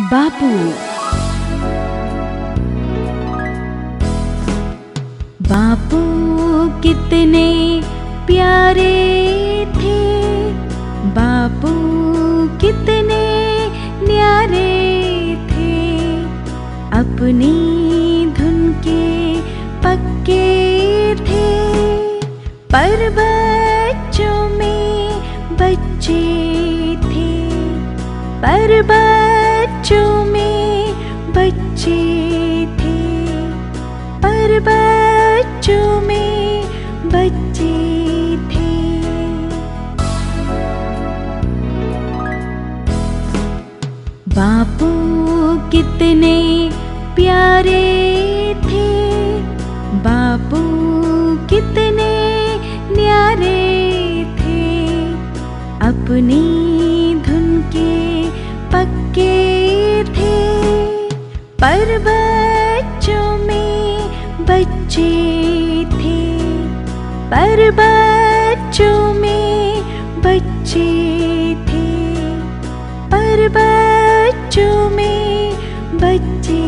बापू। बापू कितने प्यारे थे। बापू कितने न्यारे थे। अपनी धुन के पक्के थे। पर बच्चों में बच्चे थे। पर बच्चों में बच्चे थे पर बच्चों में बच्चे थे। बापू कितने प्यारे थे बापू थे पर बच्चों में बच्चे थे। पर बच्चों में बच्चे थे। पर बच्चों में बच्चे